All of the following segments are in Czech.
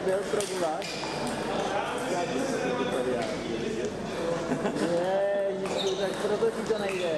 nebyl pro guláš? Ježišku, tak proto ti to nejde.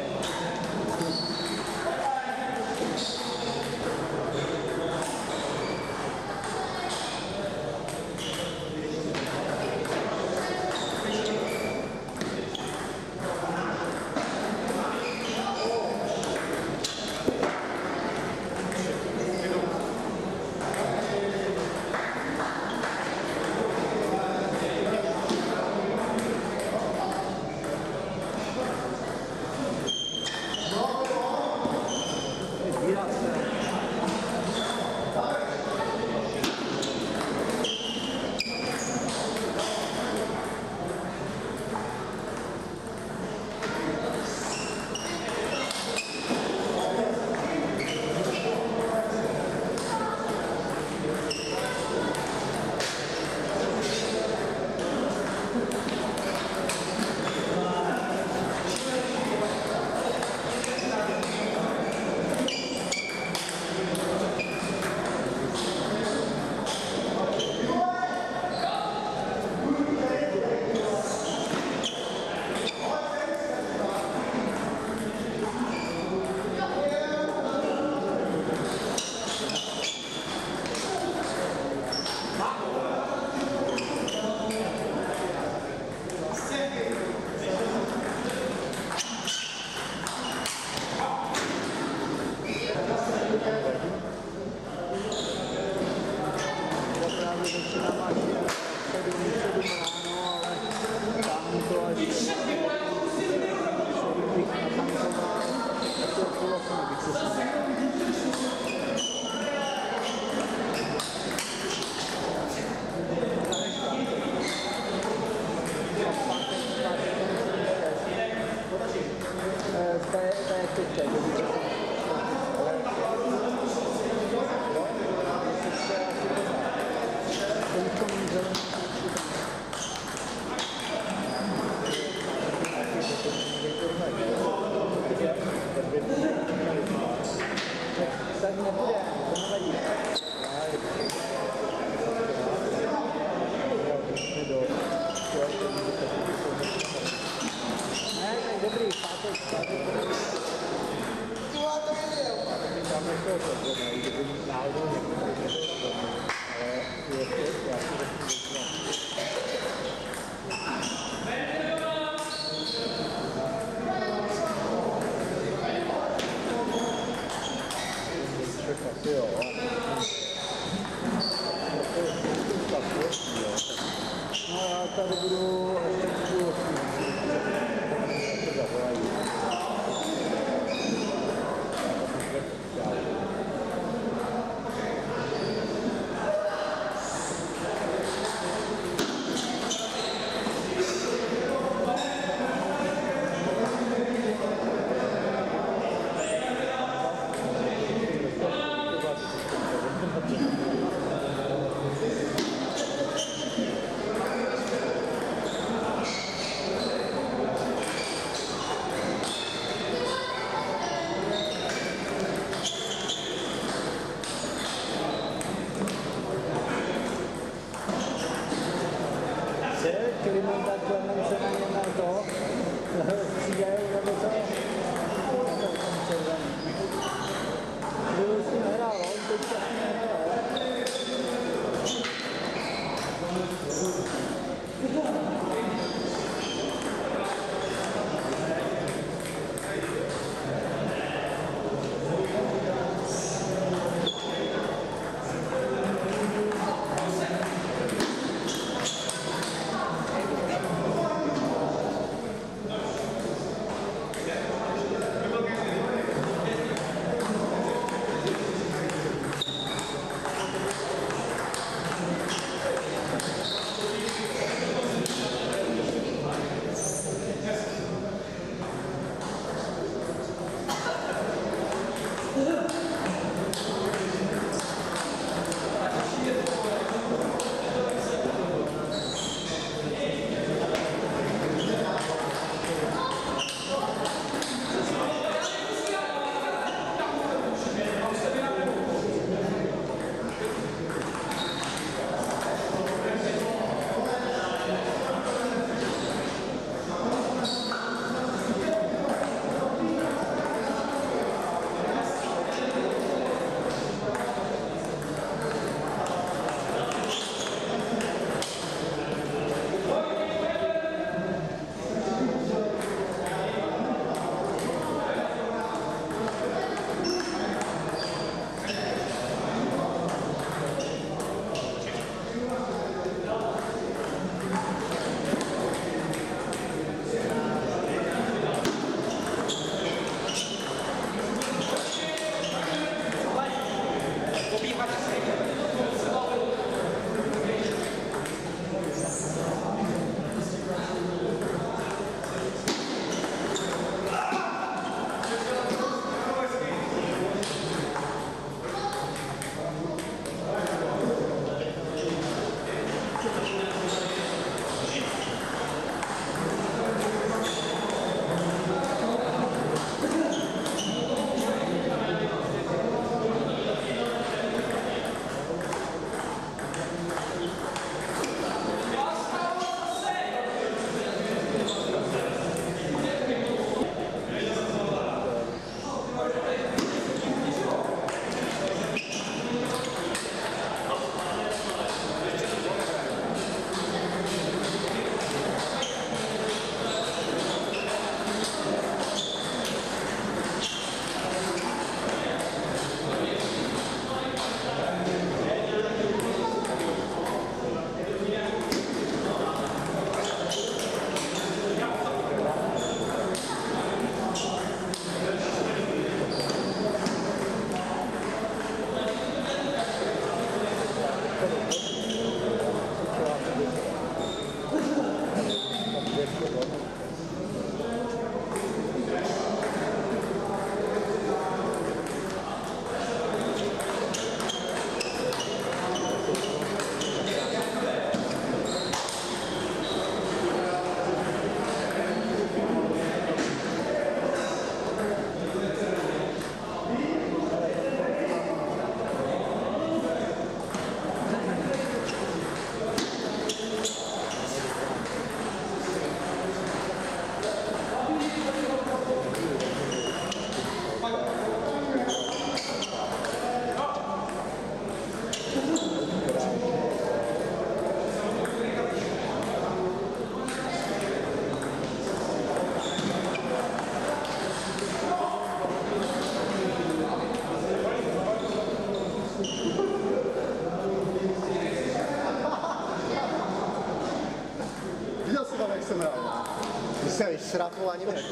Se rápnul ani ne.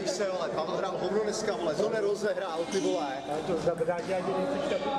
Víš se, vole, Pavel hrál hovno dneska, vole, to nerozehrál, ty vole. Ale to znamená, že ani nejsi šťastný.